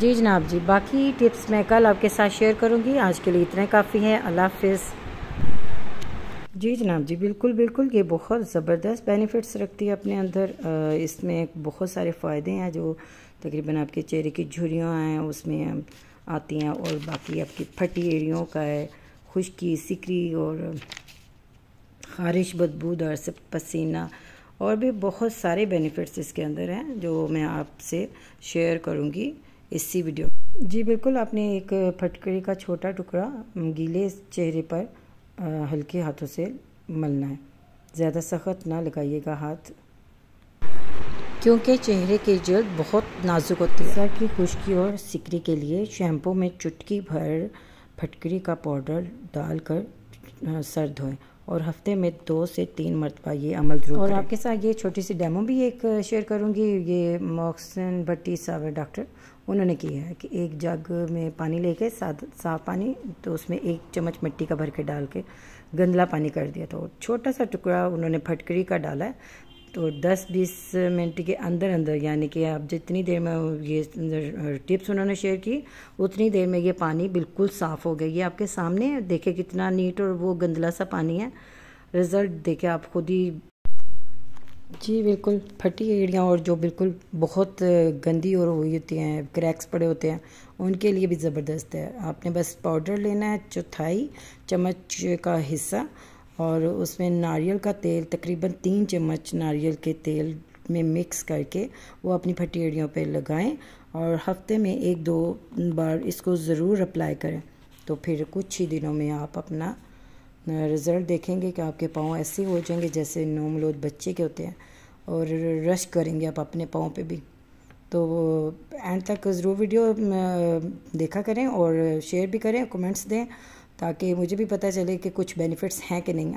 जी जनाब जी, बाकी टिप्स मैं कल आपके साथ शेयर करूँगी। आज के लिए इतना काफ़ी है। अल्लाह हाफिज़। जी जनाब जी, बिल्कुल बिल्कुल, ये बहुत ज़बरदस्त बेनिफिट्स रखती है अपने अंदर। इसमें बहुत सारे फ़ायदे हैं जो तकरीबन आपके चेहरे की झुरियाँ हैं, उसमें आती हैं और बाकी आपकी फटी एड़ियों का है, खुश्की, सिकरी और खारिश बदबूदार से पसीना और भी बहुत सारे बेनिफिट्स इसके अंदर हैं जो मैं आपसे शेयर करूँगी। इसी वीडियो जी बिल्कुल आपने एक फटकड़ी का छोटा टुकड़ा गीले चेहरे पर हल्के हाथों से मलना है। ज़्यादा सख्त ना लगाइएगा हाथ। क्योंकि चेहरे की जल्द बहुत नाजुक होती है। सर की खुश्की और सिकरी के लिए शैम्पू में चुटकी भर फटकरी का पाउडर डालकर सर धोएँ और हफ़्ते में दो से तीन मरतबा ये अमल ज़रूर और आपके साथ ये छोटी सी डेमो भी एक शेयर करूँगी। ये मॉक्सन भट्टी सावर डॉक्टर उन्होंने किया है कि एक जग में पानी लेके साथ साफ़ पानी तो उसमें एक चम्मच मिट्टी का भर के डाल के गंदला पानी कर दिया। था और छोटा सा टुकड़ा उन्होंने फटकरी का डाला है। तो 10-20 मिनट के अंदर अंदर, यानी कि आप जितनी देर में ये टिप्स उन्होंने शेयर की, उतनी देर में ये पानी बिल्कुल साफ़ हो गया। ये आपके सामने देखे कितना नीट और वो गंदला सा पानी है। रिज़ल्ट देखे आप खुद ही। जी, बिल्कुल फटी एड़ियाँ और जो बिल्कुल बहुत गंदी और हुई होती हैं, क्रैक्स पड़े होते हैं, उनके लिए भी ज़बरदस्त है। आपने बस पाउडर लेना है, चौथाई चम्मच का हिस्सा और उसमें नारियल का तेल, तकरीबन तीन चम्मच नारियल के तेल में मिक्स करके वो अपनी फटी एड़ियों पर लगाएँ और हफ़्ते में एक दो बार इसको ज़रूर अप्लाई करें। तो फिर कुछ ही दिनों में आप अपना रिज़ल्ट देखेंगे कि आपके पाँव ऐसे हो जाएँगे जैसे नोमलोद बच्चे के होते हैं और रश करेंगे आप अपने पाँव पे भी। तो एंड तक ज़रूर वीडियो देखा करें और शेयर भी करें कमेंट्स दें ताकि मुझे भी पता चले कि कुछ बेनिफिट्स हैं कि नहीं।